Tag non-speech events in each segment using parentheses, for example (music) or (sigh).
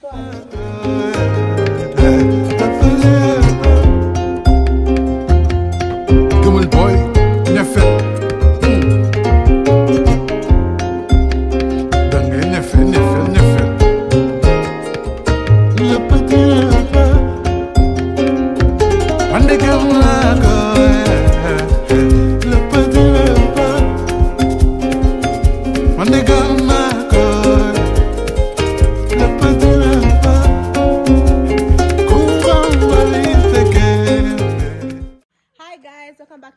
对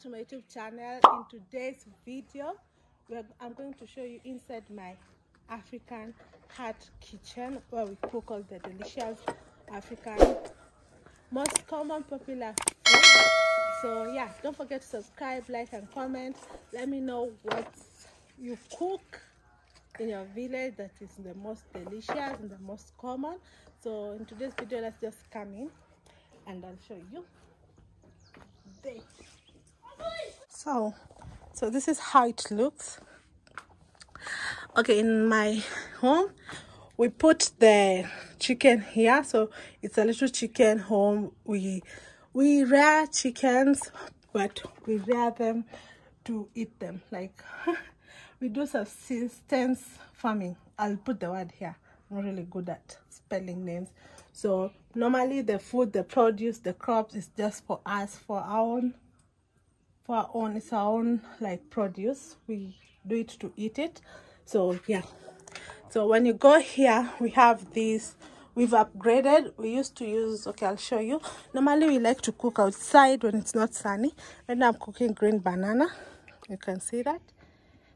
to my YouTube channel. In today's video, I'm going to show you inside my African heart kitchen where we cook all the delicious African most common popular food. So yeah, don't forget to subscribe, like and comment. Let me know what you cook in your village that is the most delicious and the most common. So in today's video, let's just come in and I'll show you there. So, so this is how it looks. Okay, in my home, we put the chicken here. So it's a little chicken home. We we rear chickens, but we rear them to eat them. Like (laughs) we do subsistence farming. I'll put the word here. I'm really good at spelling names. So normally the food, the produce, the crops is just for us, for our own for our own it's our own like produce. We do it to eat it. So yeah. So when you go here we have this. We've upgraded. We used to use okay i'll show you. Normally we like to cook outside when it's not sunny. Right now i'm cooking green banana. You can see that.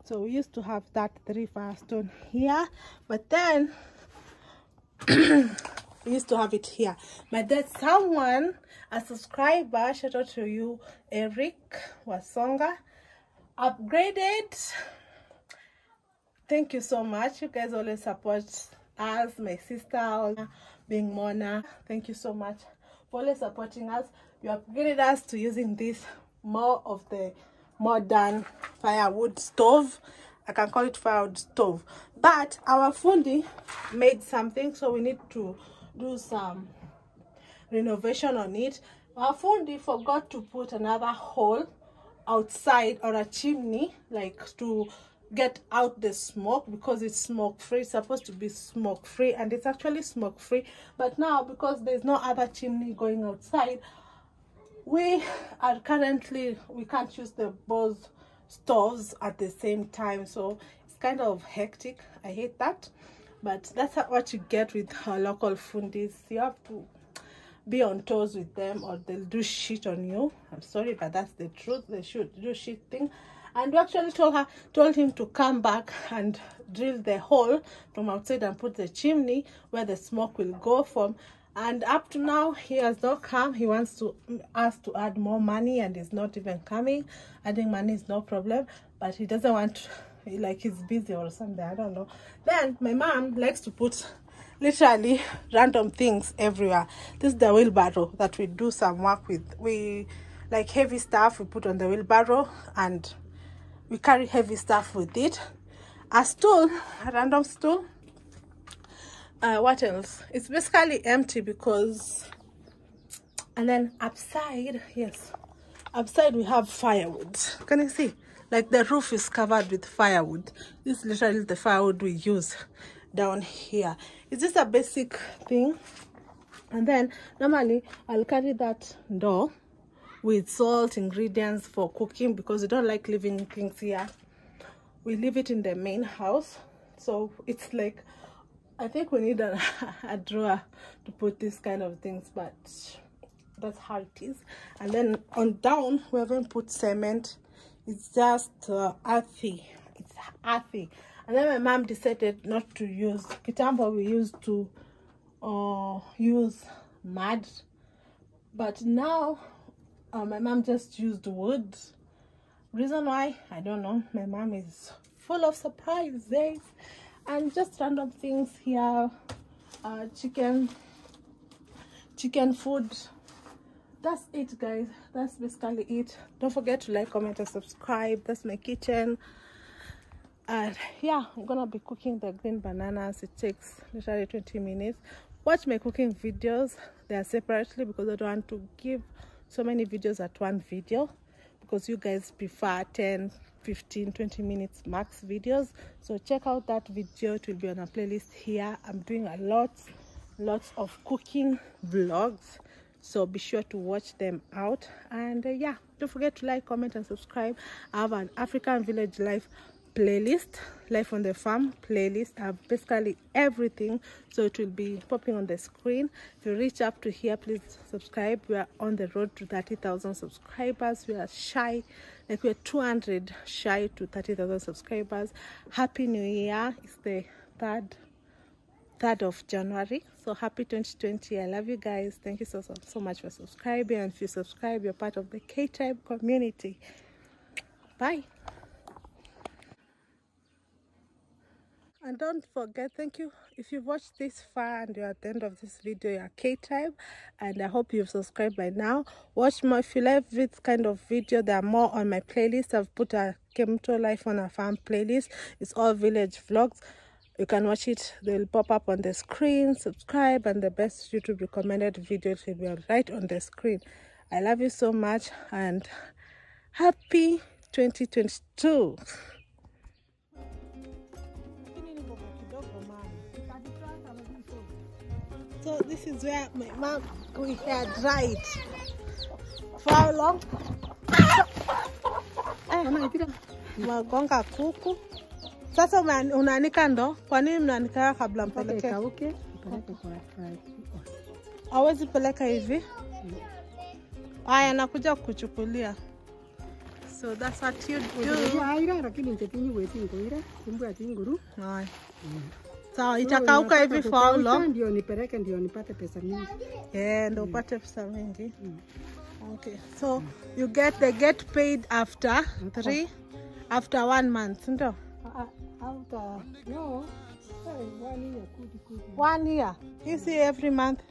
So we used to have that three firestone here. But then (clears throat) we used to have it here. But then someone a subscriber shout out to you eric wasonga upgraded. Thank you so much. You guys always support us my sister being mona. Thank you so much for always supporting us. You upgraded us to using this more of the modern firewood stove. I can call it firewood stove. But our fundi made something so we need to do some renovation on it. Our fundi forgot to put another hole outside or a chimney like to get out the smoke because it's smoke free it's supposed to be smoke free and it's actually smoke free but now because there's no other chimney going outside we are currently we can't use the both stoves at the same time so it's kind of hectic. I hate that but that's what you get with our local fundis you have to be on toes with them or they'll do shit on you. I'm sorry but that's the truth. They should do shit thing. And we actually told her told him to come back and drill the hole from outside and put the chimney where the smoke will go from. And up to now he has not come. He wants to us to add more money and he's not even coming. Adding money is no problem but he doesn't want to, like he's busy or something i don't know. Then my mom likes to put literally random things everywhere. This is the wheelbarrow that we do some work with. We like heavy stuff we put on the wheelbarrow and we carry heavy stuff with it. A stool a random stool. Uh what else? It's basically empty because and then upside yes. Upside we have firewood. Can you see like the roof is covered with firewood. This is literally the firewood we use down here. It's just a basic thing? And then normally i'll carry that door with salt ingredients for cooking because we don't like leaving things here. We leave it in the main house. So it's like i think we need a, (laughs) a drawer to put these kind of things but that's how it is. And then on down we haven't put cement it's just uh, earthy. It's earthy. And then my mom decided not to use kitambo we used to uh, use mud. But now uh, my mom just used wood. Reason why? I don't know. My mom is full of surprises. And just random things here. Uh, chicken chicken food that's it guys. That's basically it. Don't forget to like comment and subscribe. That's my kitchen. And yeah i'm gonna be cooking the green bananas. It takes literally 20 minutes. Watch my cooking videos. They are separately because i don't want to give so many videos at one video because you guys prefer 10 15 20 minutes max videos. So check out that video. It will be on a playlist here. I'm doing a lot lots of cooking vlogs so be sure to watch them out. And uh, yeah don't forget to like comment and subscribe. I have an african village life playlist life on the farm playlist. I have basically everything. So it will be popping on the screen. If you reach up to here please subscribe. We are on the road to 30,000 subscribers. We are shy like we're 200 shy to 30,000 subscribers. Happy new year. It's the third 3rd of January. So happy 2020. I love you guys. Thank you so, so, so much for subscribing. And if you subscribe, you're part of the K-Type community. Bye. And don't forget, thank you. If you've watched this far and you're at the end of this video, you're K-Type. And I hope you've subscribed by now. Watch more. If you love this kind of video, there are more on my playlist. I've put a Kemunto Life on a Farm playlist. It's all village vlogs you can watch it. They'll pop up on the screen. Subscribe and the best youtube recommended videos will be right on the screen. I love you so much and happy 2022 so this is where my mom we hair dried. For how long? Eh, magonga kuku sasa unanika unaanika ndo kwa nini mnaanika kabla mpeleke Kauke, ipeleke kwa fry. awezi peleka hivi? Haya nakuja kuchukulia so that's what you do aira lakini ntetinyi weti ngoira kumbu ati nguru Haya. sawa itakauka hivi for how long? ndio nipeleke ndio nipate pesa mingi. Eh, ndo upate pesa mingi. Okay so you get they get paid after three after one month auta no. Kudi kudi one year. You see every month